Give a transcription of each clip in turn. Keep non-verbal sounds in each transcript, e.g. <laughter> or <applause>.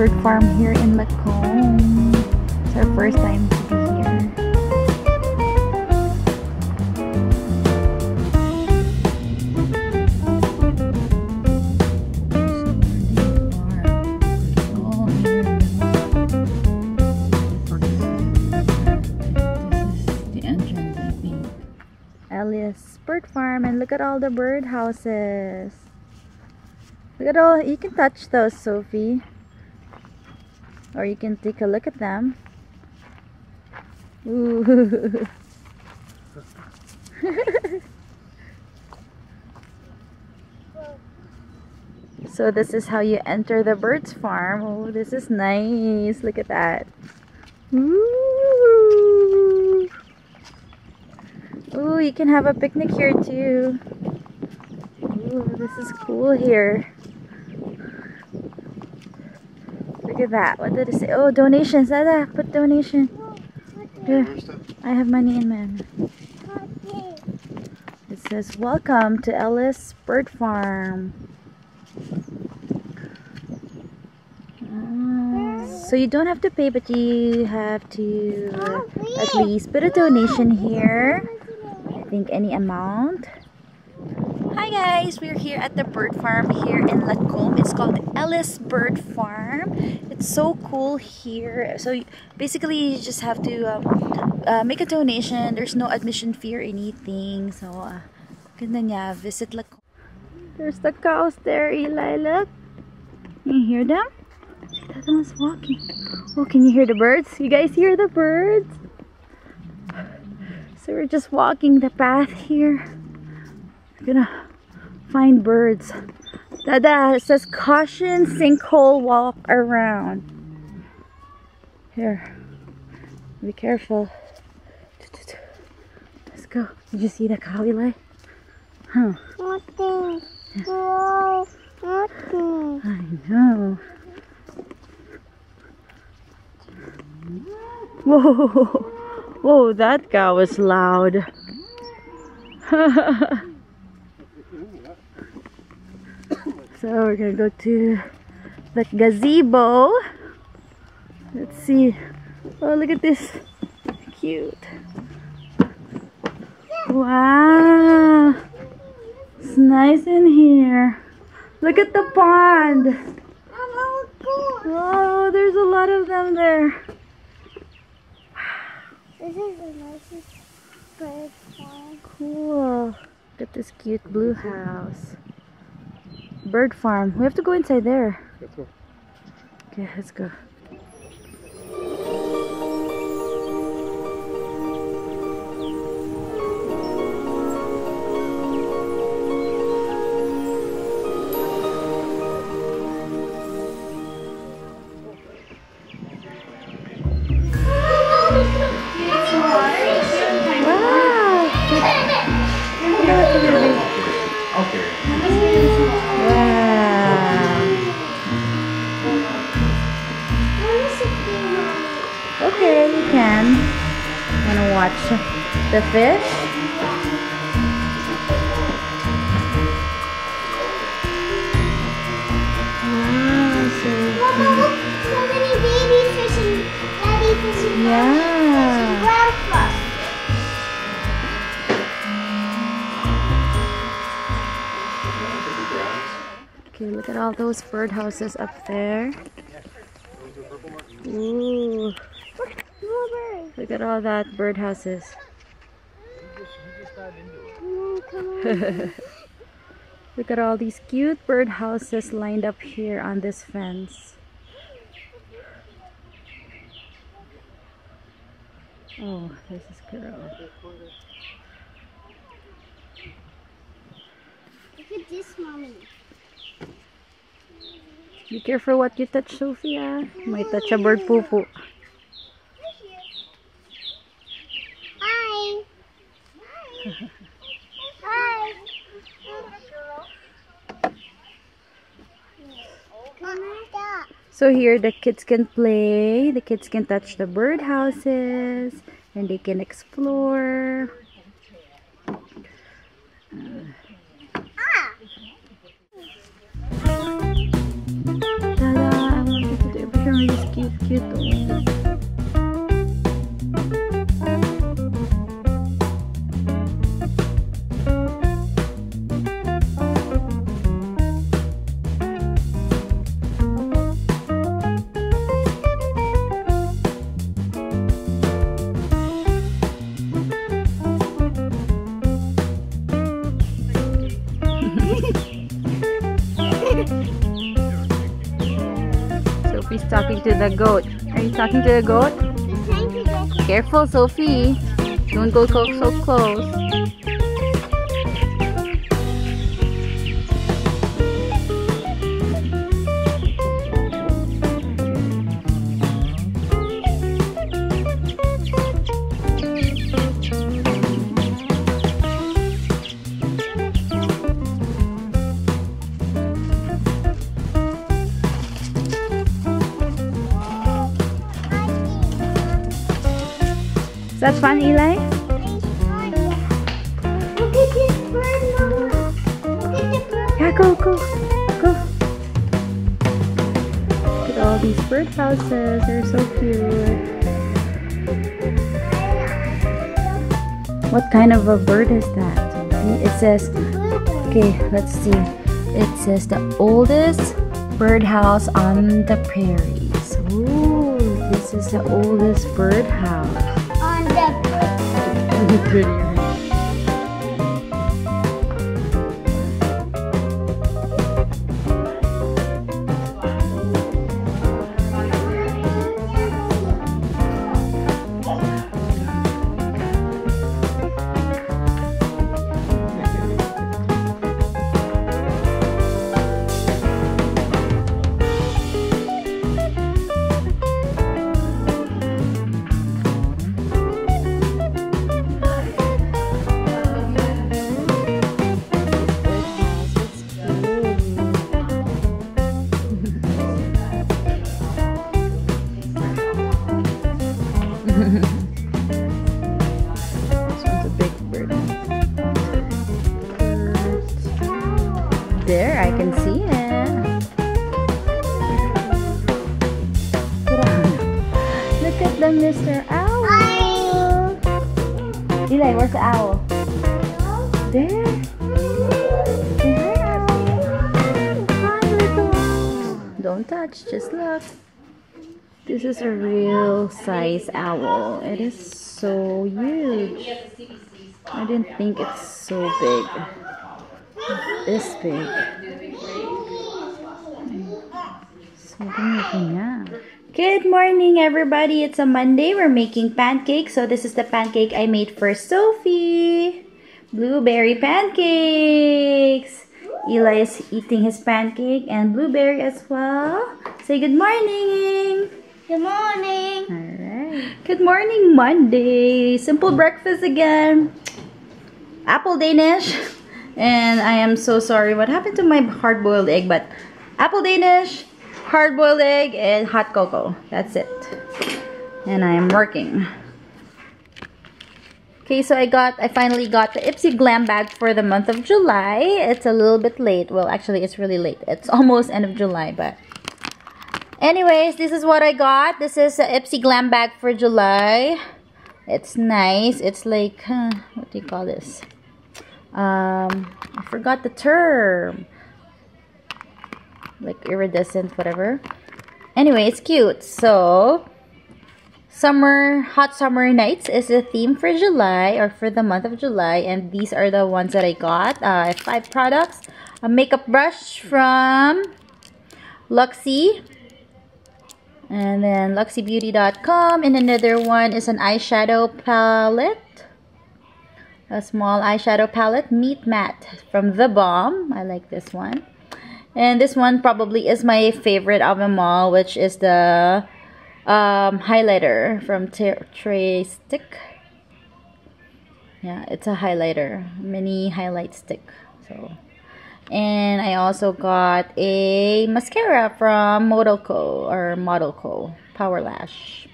bird farm here in Lacombe. It's our first time to be here. Ellis Bird Farm, and look at all the bird houses. Look at all, you can touch those, Sophie. Or you can take a look at them. Ooh. <laughs> so this is how you enter the bird's farm. Oh, this is nice. Look at that. Ooh. Ooh, you can have a picnic here too. Ooh, this is cool here. Look at that. What did it say? Oh, donations. Put donation. Here, I have money in my hand. It says, Welcome to Ellis Bird Farm. Ah, So you don't have to pay, but you have to at least put a donation here. I think any amount. Hi guys, we're here at the bird farm here in Lacombe. It's called Ellis Bird Farm. So cool here. So basically, you just have to um, uh, make a donation. There's no admission fee or anything. So, uh, niya. Visit Lacombe. There's the cows there, Eli. Look. Can you hear them? That one's walking. Oh, can you hear the birds? You guys hear the birds? So we're just walking the path here. We're gonna find birds. Dada, it says caution sinkhole walk around. Here. Be careful. Let's go. Did you see the cow, Eli? Huh. Nothing. No, nothing. I know. Whoa, whoa, that cow was loud. <laughs> so we're gonna go to the gazebo. Let's see. Oh, look at this. Cute. Wow. It's nice in here. Look at the pond. Oh. Oh, there's a lot of them there. This is the nicest bird farm. Cool. Look at this cute blue house. Bird farm. We have to go inside there. Let's go. Okay, let's go. Watch the fish? Wow, so Look, so many baby fish and daddy fish and Yeah. Okay, look at all those birdhouses up there. Ooh. Look at all that birdhouses. No, come on. Look at all these cute birdhouses lined up here on this fence. Oh, this is girl. Look at this, mommy. Be careful what you touch, Sophia. Might touch a bird poo poo. Hi. Hi. Hi. So here the kids can play, the kids can touch the birdhouses, and they can explore. Ta-da! I want to do Cute though. Talking to the goat. Are you talking to the goat? Careful, Sophie. Don't go so so close. That fun, Eli? Yeah, go, go, go. Look at all these bird houses. They're so cute. What kind of a bird is that? It says, okay, let's see. It says the oldest birdhouse on the prairies. Ooh, this is the oldest birdhouse. The Them, Mr. Owl. Eli, where's the owl? There. Say hi, owl. Hi, little owl. Don't touch, just look. This is a real size owl. It is so huge. I didn't think it's so big. This big. Laki niya. Good morning, everybody. It's a Monday. We're making pancakes. So this is the pancake I made for Sophie. Blueberry pancakes. Eli is eating his pancake and blueberry as well. Say good morning. Good morning. Alright. Good morning, Monday. Simple breakfast again. Apple Danish. And I am so sorry what happened to my hard boiled egg, but apple Danish, hard boiled egg, and hot cocoa. That's it. And I am working. Okay, so I got, I finally got the Ipsy Glam bag for the month of July. It's a little bit late. Well, actually, it's really late. It's <laughs> almost end of July, but Anyways, this is what I got. This is the Ipsy Glam bag for July. It's nice. It's like, huh, what do you call this? Um, I forgot the term. Like iridescent, whatever. Anyway, it's cute. So, summer, hot summer nights is the theme for July or for the month of July. And these are the ones that I got. Uh, five products. A makeup brush from Luxie and then luxiebeauty.com and another one is an eyeshadow palette a small eyeshadow palette meat matte from theBalm i like this one and this one probably is my favorite of them all which is the um, highlighter from Trestique yeah it's a highlighter mini highlight stick so and I also got a mascara from Modelco or Modelco Power Lash.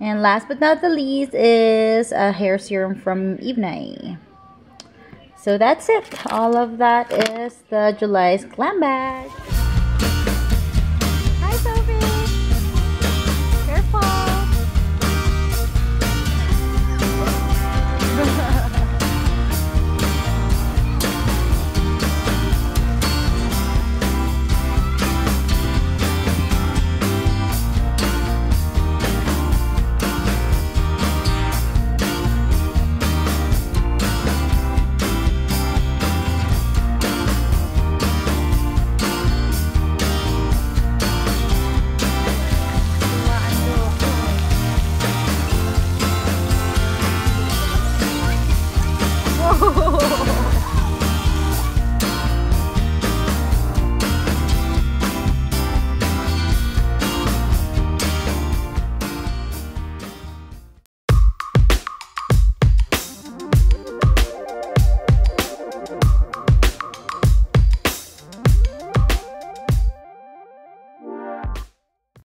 And last but not the least is a hair serum from Evenai. So that's it. All of that is the July's Glam Bag.